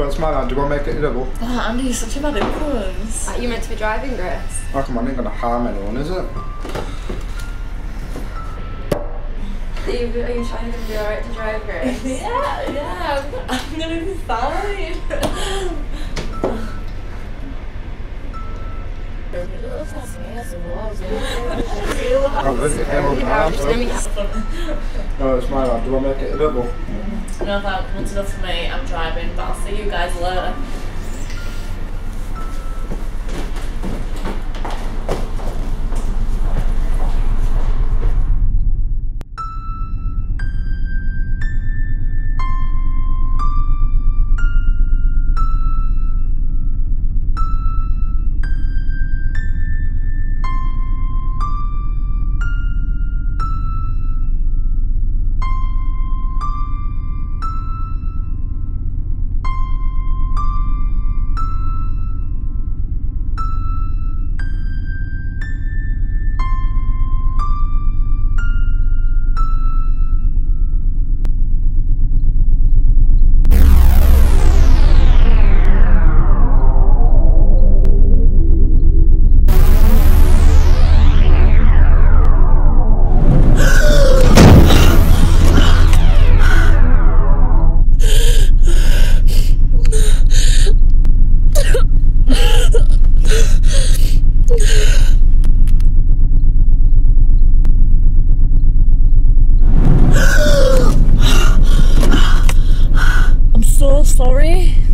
Well, it's my lad. Do you want to make it a double? Oh, Andy, you're such a bad influence. Are you meant to be driving, Grace? Oh, ah, come on, ain't gonna harm anyone, is it? Are you, are you trying to be alright to drive, Grace? yeah, yeah, I'm, I'm gonna be fine. Oh, this is Emma Arms. Let me No, it's my lad. Do you want to make it a double? No, that's enough for me. I'm driving, but I'll see you guys later. sorry.